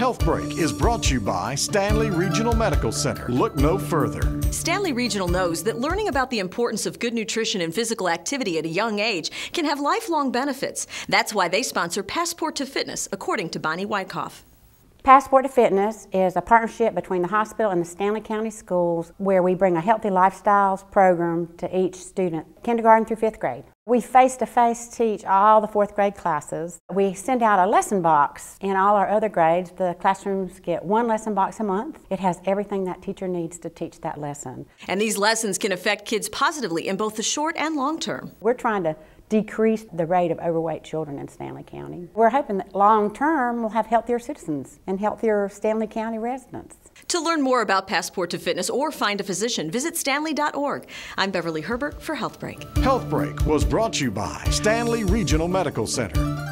Health Break is brought to you by Stanly Regional Medical Center. Look no further. Stanly Regional knows that learning about the importance of good nutrition and physical activity at a young age can have lifelong benefits. That's why they sponsor Passport to Fitness, according to Bonnie Winecoff. Passport to Fitness is a partnership between the hospital and the Stanly County Schools where we bring a healthy lifestyles program to each student, kindergarten through fifth grade. We face to face teach all the fourth grade classes. We send out a lesson box in all our other grades. The classrooms get one lesson box a month. It has everything that teacher needs to teach that lesson. And these lessons can affect kids positively in both the short and long term. We're trying to decrease the rate of overweight children in Stanly County. We're hoping that long term we'll have healthier citizens and healthier Stanly County residents. To learn more about Passport to Fitness or find a physician, visit stanly.org. I'm Beverly Herbert for Health Break. Health Break was brought to you by Stanly Regional Medical Center.